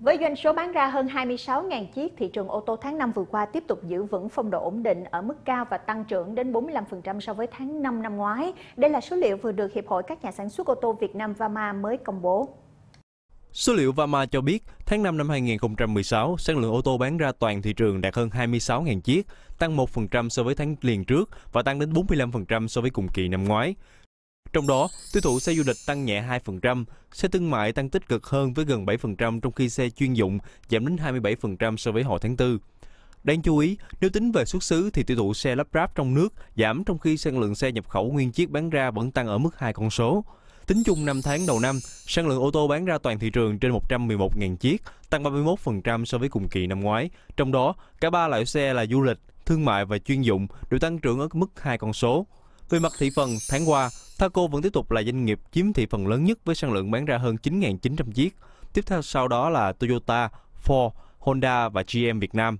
Với doanh số bán ra hơn 26.000 chiếc, thị trường ô tô tháng 5 vừa qua tiếp tục giữ vững phong độ ổn định ở mức cao và tăng trưởng đến 45% so với tháng 5 năm ngoái. Đây là số liệu vừa được Hiệp hội các nhà sản xuất ô tô Việt Nam VAMA mới công bố. Số liệu VAMA cho biết, tháng 5 năm 2016, sản lượng ô tô bán ra toàn thị trường đạt hơn 26.000 chiếc, tăng 1% so với tháng liền trước và tăng đến 45% so với cùng kỳ năm ngoái. Trong đó, tiêu thụ xe du lịch tăng nhẹ 2%, xe thương mại tăng tích cực hơn với gần 7% trong khi xe chuyên dụng giảm đến 27% so với hồi tháng 4. Đáng chú ý, nếu tính về xuất xứ thì tiêu thụ xe lắp ráp trong nước giảm trong khi sản lượng xe nhập khẩu nguyên chiếc bán ra vẫn tăng ở mức hai con số. Tính chung 5 tháng đầu năm, sản lượng ô tô bán ra toàn thị trường trên 111.000 chiếc, tăng 31% so với cùng kỳ năm ngoái. Trong đó, cả ba loại xe là du lịch, thương mại và chuyên dụng đều tăng trưởng ở mức hai con số. Về mặt thị phần, tháng qua, Thaco vẫn tiếp tục là doanh nghiệp chiếm thị phần lớn nhất với sản lượng bán ra hơn 9.900 chiếc. Tiếp theo sau đó là Toyota, Ford, Honda và GM Việt Nam.